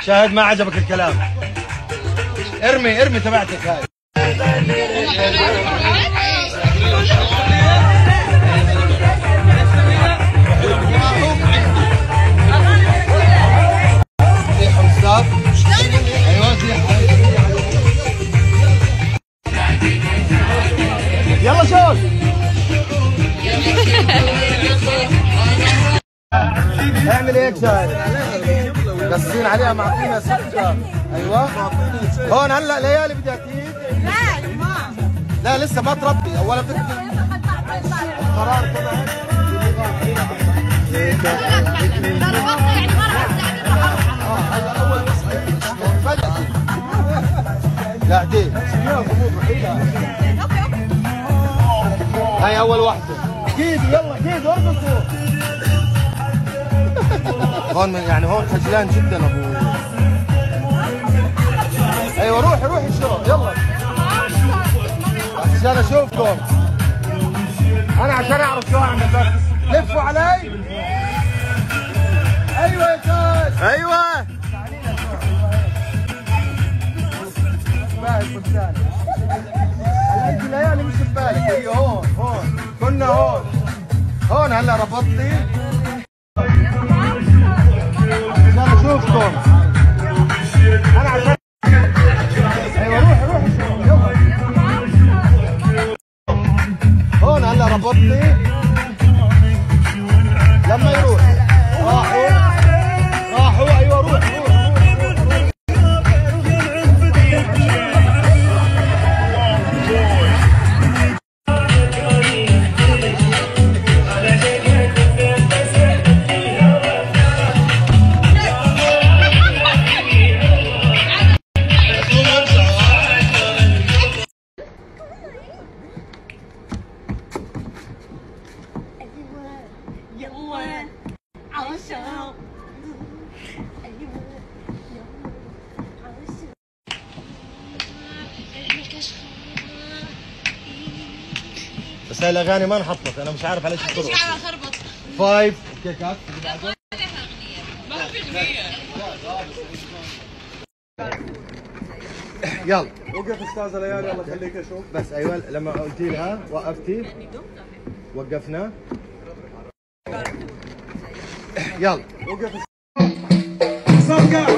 شاهد ما عجبك الكلام. ارمي ارمي تبعتك هاي. يلا شوف. اعمل هيك شاهد قصين عليها معطينا سكر أيوه. هون هلا ليالي بدها تيجي لا لسه ما تربي. أولا بدك قرار كذا لا دي. هاي أول واحدة. جيد يلا جيد ارقصوا هون من يعني هون خجلان جدا أبوي أيوه روحي روحي شو؟ يلا. عشان أشوفكم. أنا عشان أعرف شو أعمل بس لفوا علي. أيوه يا كاش أيوه. باهي الفستان. هلا انت الليالي مش ببالك. هي هون هون. كنا هون. هون هلا ربطتي. هون هلا ربطتي بس هاي الأغاني ما انحطت أنا مش عارف على إيش ترقص على خربط فايف كيكات ما في اغنيه يلا. وقف استاذه ليالي الله يخليك أشوف. بس أيوه لما قلتي لها وقفتي. وقفنا. يلا. وقف صفقه